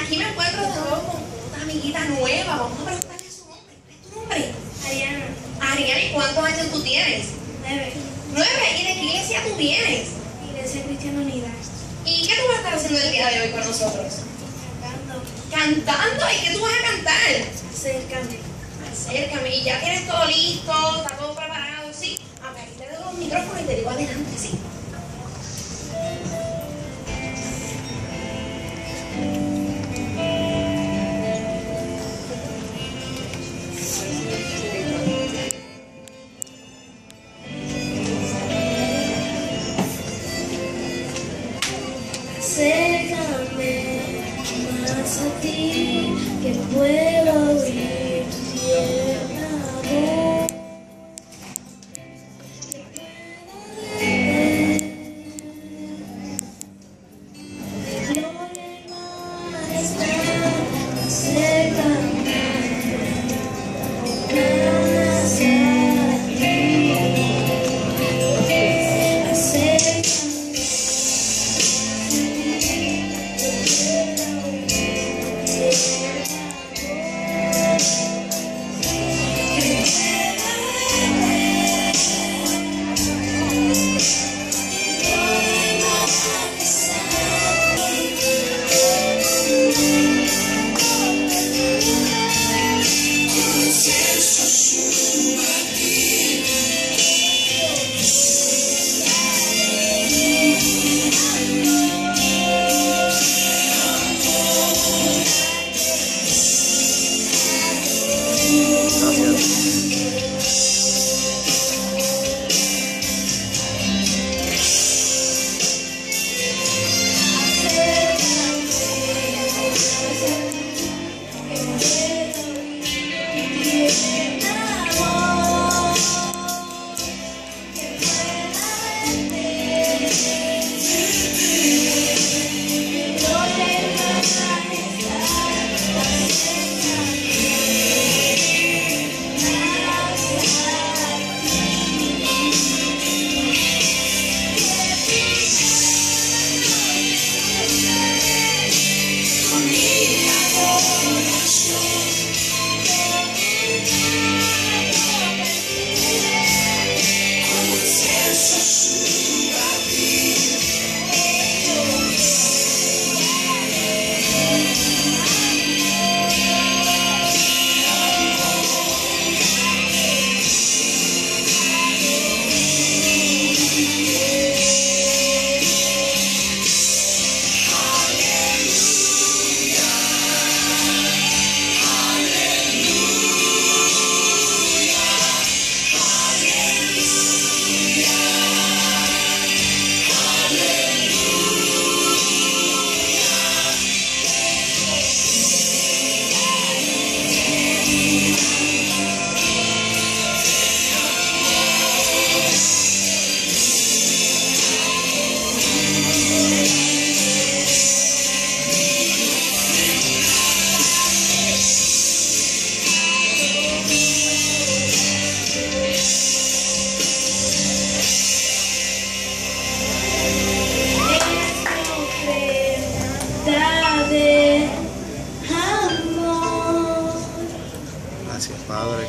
aquí me encuentro de nuevo con una amiguita nueva. Vamos a preguntarle su nombre. ¿Cuál es tu nombre? Ariana, Ariana, ¿y cuántos años tú tienes? nueve, Nueve. ¿Y de qué iglesia tú vienes? Iglesia Cristiana Unida, ¿Y qué tú vas a estar haciendo el día de hoy con nosotros? cantando, Cantando. ¿Y qué tú vas a cantar? acércame. Acércame. ¿Y ya tienes todo listo? ¿Está todo preparado? Sí. A ver, te doy los micrófonos y te digo adelante, sí. Más a ti, que puedo oír Gracias, Padre.